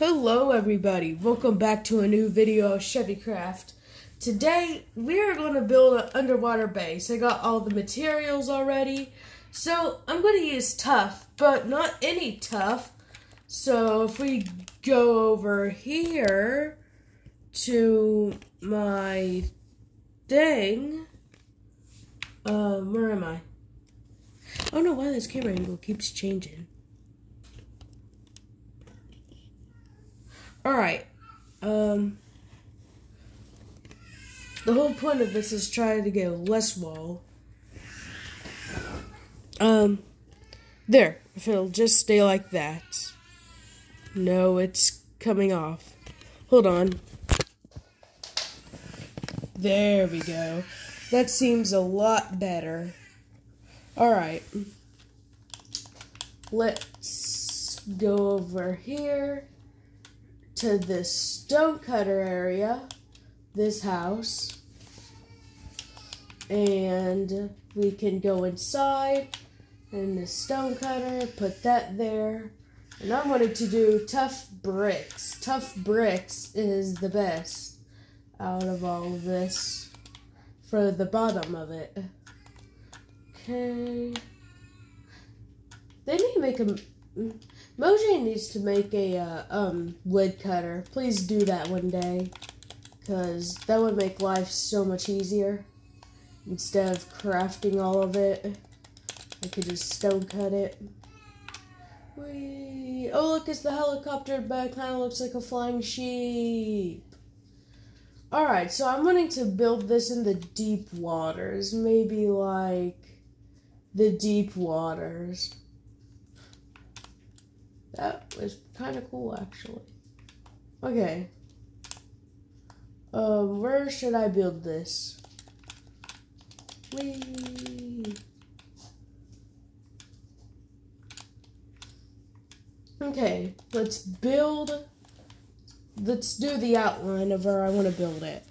Hello everybody, welcome back to a new video of Chevy Craft. Today we are going to build an underwater base. I got all the materials already. So I'm going to use tuff, but not any tuff. So if we go over here to my thing, um, where am I? I don't know why this camera angle keeps changing. Alright. Um the whole point of this is trying to get less wall. Um there. If it'll just stay like that. No, it's coming off. Hold on. There we go. That seems a lot better. Alright. Let's go over here to this stonecutter area, this house, and we can go inside and the stonecutter, put that there. And I wanted to do tuff bricks. Tuff bricks is the best out of all of this for the bottom of it. Okay. They need to make a Mojang needs to make a uh, um, wood cutter. Please do that one day. Because that would make life so much easier. Instead of crafting all of it, I could just stone cut it. Whee! Oh, look, it's the helicopter, but it kind of looks like a flying sheep. Alright, so I'm wanting to build this in the deep waters. Maybe like the deep waters. That was kind of cool, actually. Okay. Um, where should I build this? Whee! Okay, let's build. Let's do the outline of where I want to build it.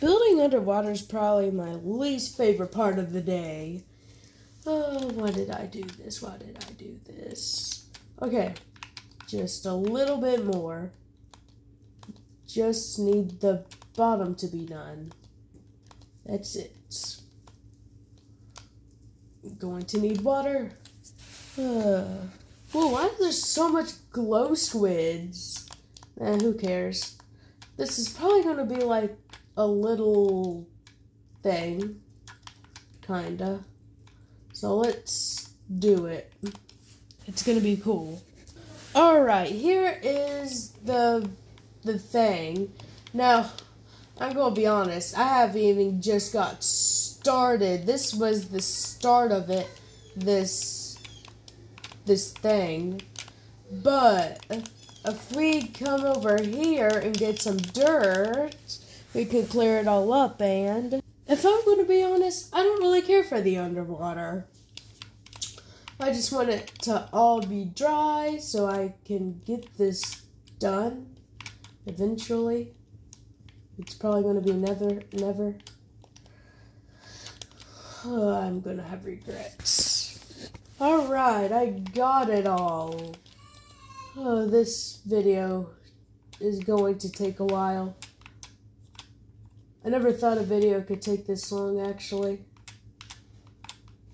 Building underwater is probably my least favorite part of the day. Oh, why did I do this? Why did I do this? Okay, just a little bit more. Just need the bottom to be done. That's it. Going to need water. Uh, whoa, why is there so much glow squids? Eh, who cares? This is probably going to be like a little thing. Kinda. So let's do it. It's gonna be cool. Alright, here is the the thing. Now, I'm gonna be honest, I haven't even just got started. This was the start of it, this this thing. But if we come over here and get some dirt, we could clear it all up and if I'm gonna be honest, I don't really care for the underwater. I just want it to all be dry so I can get this done eventually. It's probably going to be never, never. Oh, I'm going to have regrets. Alright, I got it all. Oh, this video is going to take a while. I never thought a video could take this long, actually.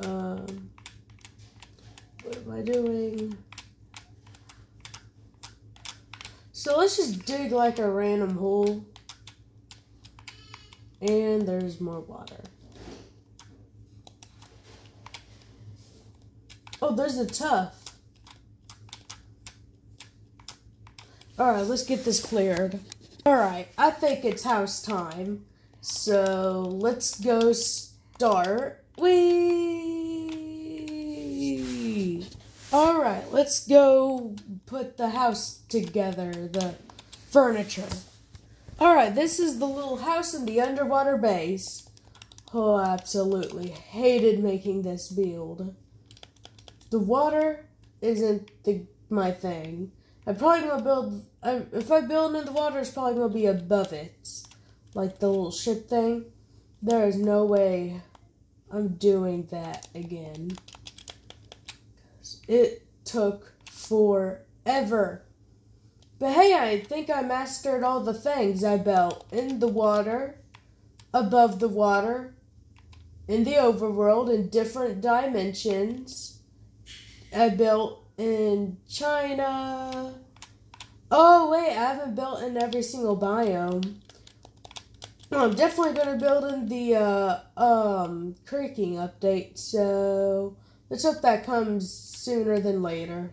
Um, what am I doing? So let's just dig like a random hole. And there's more water. Oh, there's a tuff. Alright, let's get this cleared. Alright, I think it's house time. So, let's go start. Whee! Alright, let's go put the house together, the furniture. Alright, this is the little house in the underwater base. Oh, absolutely hated making this build. The water isn't the my thing. I'm probably gonna build. if I build in the water, it's probably gonna be above it, like the little ship thing. There is no way I'm doing that again. It took forever. But hey, I think I mastered all the things I built in the water, above the water, in the overworld, in different dimensions. I built in China. Oh, wait, I haven't built in every single biome. I'm definitely going to build in the uh, um, creaking update, so let's hope that comes sooner than later.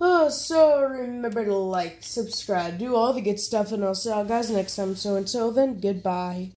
Oh, so remember to like, subscribe, do all the good stuff, and I'll see you guys next time. So until then, goodbye.